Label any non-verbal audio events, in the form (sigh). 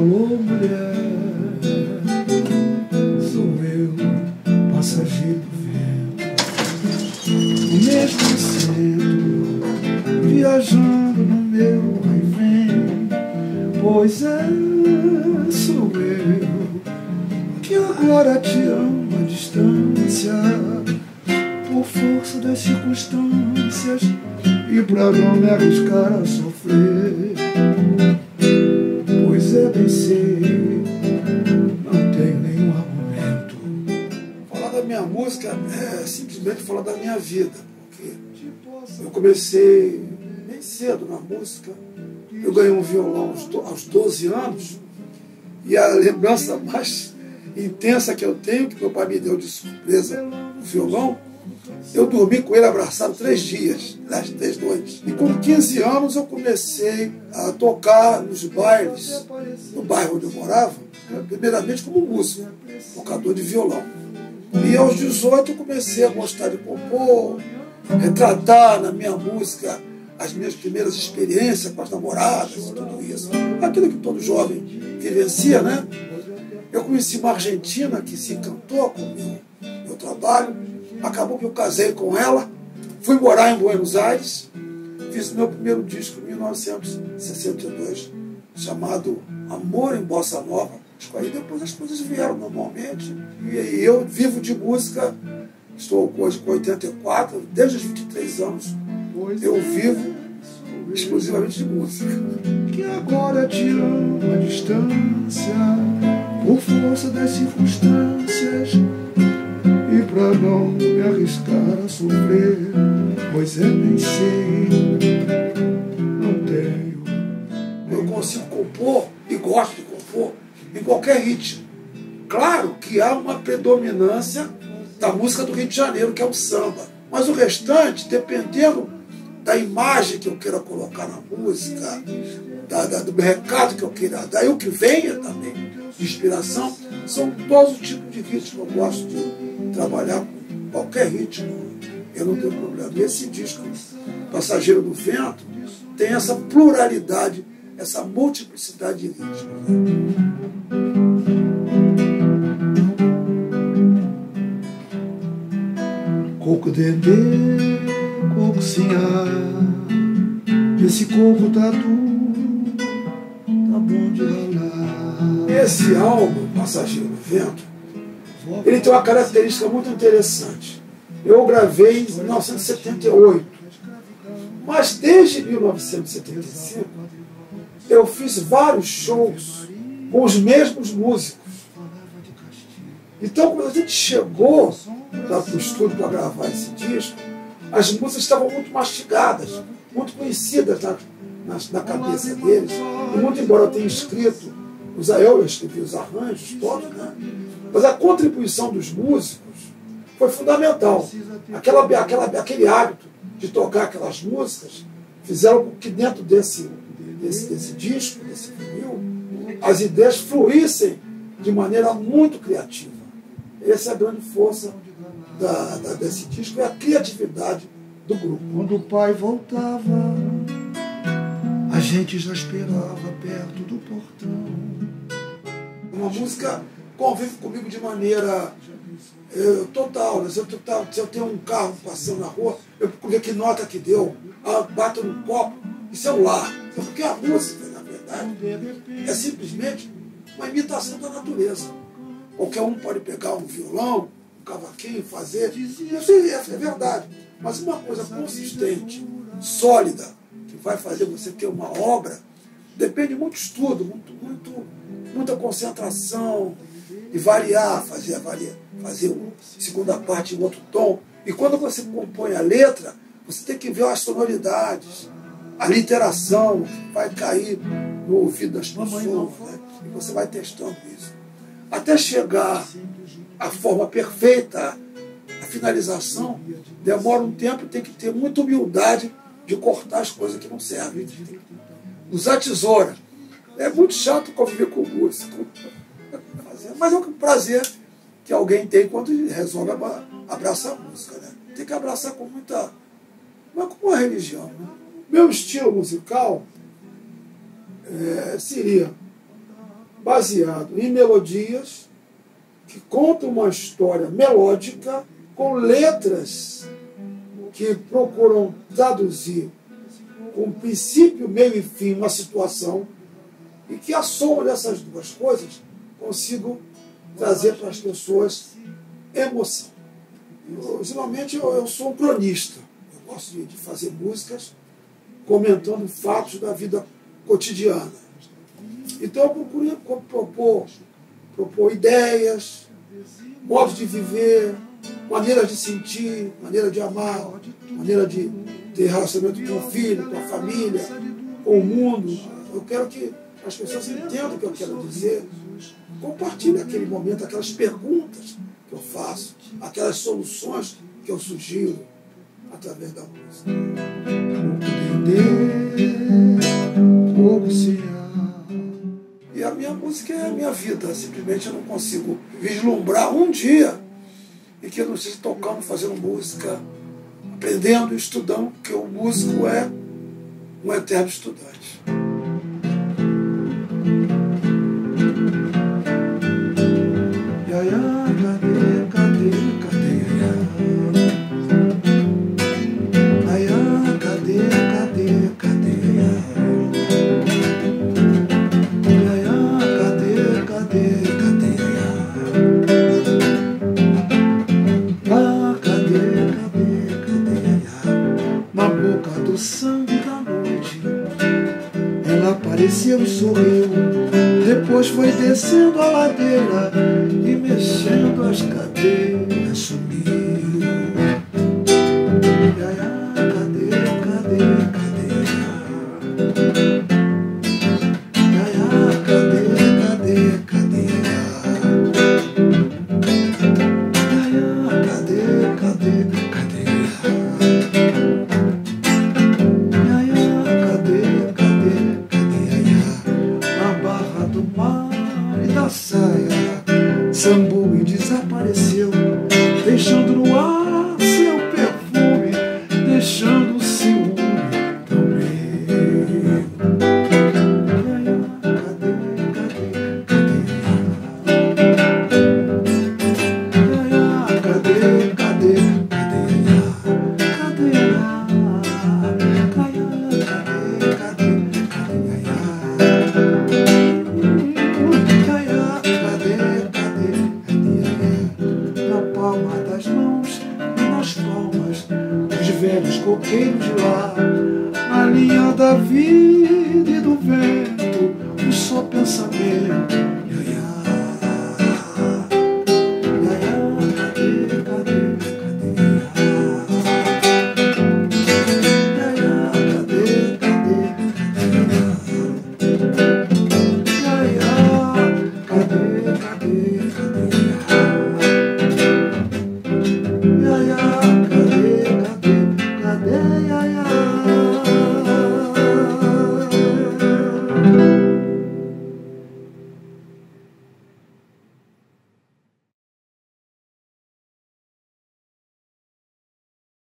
Alô, mulher, sou eu, passageiro do vento, mesmo centro, viajando no meu vai vem, pois é, sou eu, que agora te amo à distância, por força das circunstâncias, e pra não me arriscar a sofrer música é simplesmente falar da minha vida, porque eu comecei bem cedo na música, eu ganhei um violão aos 12 anos, e a lembrança mais intensa que eu tenho, que meu pai me deu de surpresa o violão, eu dormi com ele abraçado três dias, nas três noites. E com 15 anos eu comecei a tocar nos bailes, no bairro onde eu morava, primeiramente como músico, tocador de violão. E aos 18 eu comecei a gostar de compor, retratar na minha música as minhas primeiras experiências com as namoradas e tudo isso. Aquilo que todo jovem vivencia, né? Eu conheci uma argentina que se encantou com o meu, meu trabalho, Acabou que eu casei com ela, fui morar em Buenos Aires, fiz meu primeiro disco em 1962, chamado Amor em Bossa Nova. Aí depois as coisas vieram normalmente. E eu vivo de música, estou hoje com 84, desde os 23 anos, eu vivo exclusivamente de música. Que agora te amo à distância, por força das circunstâncias e pra não me arriscar a sofrer, pois é bem sei, não tenho. Eu consigo compor e gosto de qualquer ritmo. Claro que há uma predominância da música do Rio de Janeiro, que é o samba. Mas o restante, dependendo da imagem que eu queira colocar na música, da, da, do recado que eu queira dar, e o que venha também de inspiração, são todos os tipos de ritmo eu gosto de trabalhar com qualquer ritmo. Eu não tenho problema. E esse disco, Passageiro do Vento, tem essa pluralidade, essa multiplicidade de ritmos. Coco dendê, coco sinhá, esse coco tatu, tá bom de ralar. Esse álbum, Passageiro do Vento, ele tem uma característica muito interessante. Eu gravei em 1978, mas desde 1975 eu fiz vários shows com os mesmos músicos. Então, quando a gente chegou para o estúdio para gravar esse disco, as músicas estavam muito mastigadas, muito conhecidas na, na, na cabeça deles. E muito embora eu tenha escrito, os, eu escrevi os arranjos todos, né? mas a contribuição dos músicos foi fundamental. Aquela, aquela, aquele hábito de tocar aquelas músicas fizeram com que dentro desse, desse, desse disco, desse vinil, as ideias fluíssem de maneira muito criativa. Essa é a grande força da, da, desse disco, é a criatividade do grupo. Quando o pai voltava, a gente já esperava perto do portão. Uma música convive comigo de maneira é, total. Né? Se, eu, se eu tenho um carro passando na rua, eu procuro ver que nota que deu, ah, bato no copo, isso é o lar. Porque a música, na verdade, é simplesmente uma imitação da natureza. Qualquer um pode pegar um violão, um cavaquinho, fazer. Isso é verdade. Mas uma coisa consistente, sólida, que vai fazer você ter uma obra, depende muito de estudo, muito, muito, muita concentração, e variar, fazer, variar, fazer uma segunda parte em outro tom. E quando você compõe a letra, você tem que ver as sonoridades, a literação que vai cair no ouvido das pessoas. Né? E você vai testando isso até chegar à forma perfeita, a finalização, demora um tempo, tem que ter muita humildade de cortar as coisas que não servem. Usar tesoura. É muito chato conviver com músico. (laughs) Mas é um prazer que alguém tem quando resolve abraçar a música. Né? Tem que abraçar com muita. Mas como uma religião. Né? Meu estilo musical é, seria baseado em melodias que contam uma história melódica com letras que procuram traduzir com princípio, meio e fim uma situação e que a soma dessas duas coisas consigo trazer para as pessoas emoção. Eu, eu, eu, sou um cronista, eu gosto de, de fazer músicas comentando fatos da vida cotidiana. Então eu procuro propor, propor ideias, modos de viver, maneiras de sentir, maneira de amar, maneira de ter relacionamento com o filho, com a família, com o mundo. Eu quero que as pessoas entendam o que eu quero dizer. Compartilhe aquele momento, aquelas perguntas que eu faço, aquelas soluções que eu sugiro através da música. E a música é a minha vida. Simplesmente eu não consigo vislumbrar um dia em que eu não esteja tocando, fazendo música, aprendendo, estudando, porque o músico é um eterno estudante. Apareceu e sorriu. Depois foi descendo a ladeira e mexendo as cadeiras da vida e do vento, um só pensamento